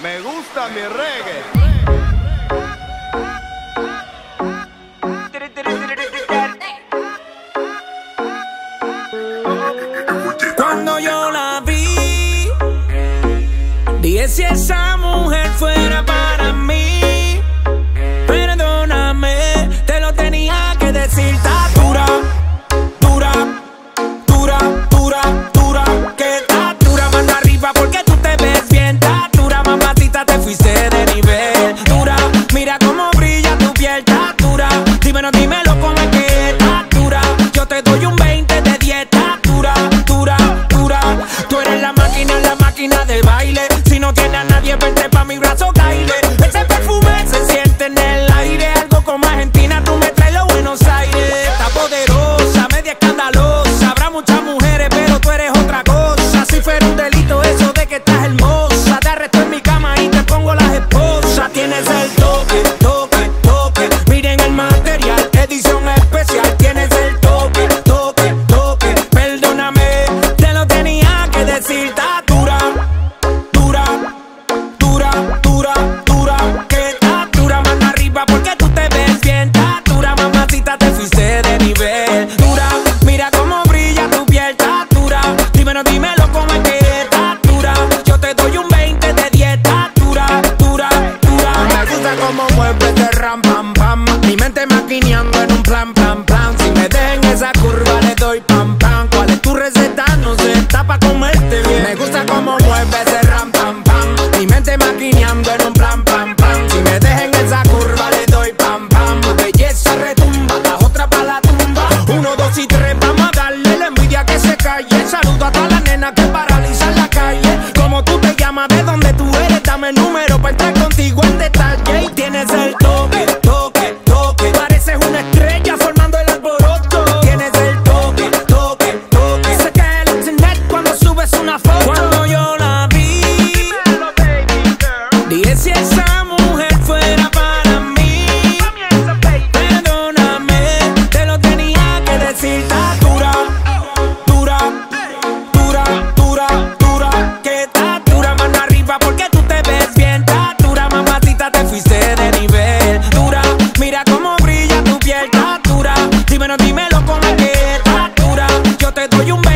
Me gusta mi reggae. Cuando yo la vi, dije si esa mujer máquina de baile. Si no tiene a nadie, vente pa' mi brazo, caile. Ese perfume es Este ram pam pam. Mi mente maquineando en un plan plan plan. Si me dejen esa curva le doy pam pam. ¿Cuál es tu receta? No se tapa comerte bien. Me gusta cómo mueve ese ram pam pam. Mi mente maquineando en un plan plan. dura. Dímelo, dímelo con qué estás dura. Yo te doy un beso.